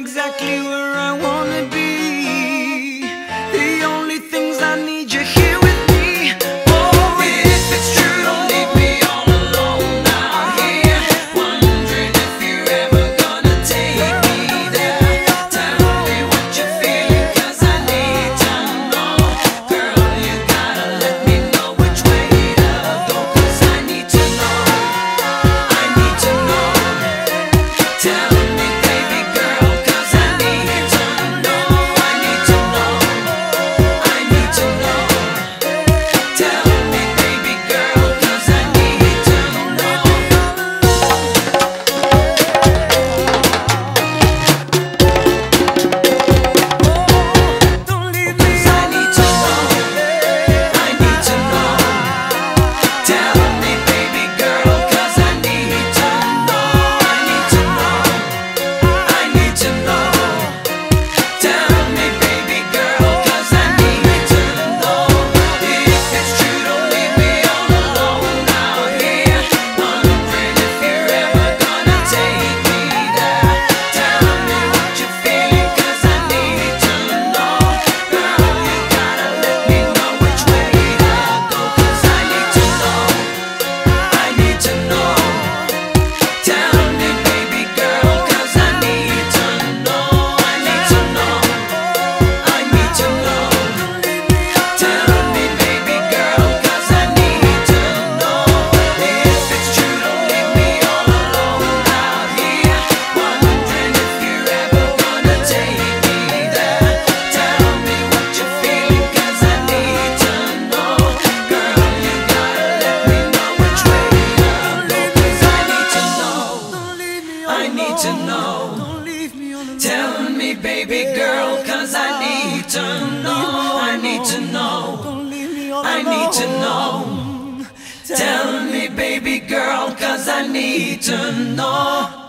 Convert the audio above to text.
exactly where know. Don't leave me Tell me, baby girl, cause I need to know. I need to know. I need to know. Tell me, baby girl, cause I need to know.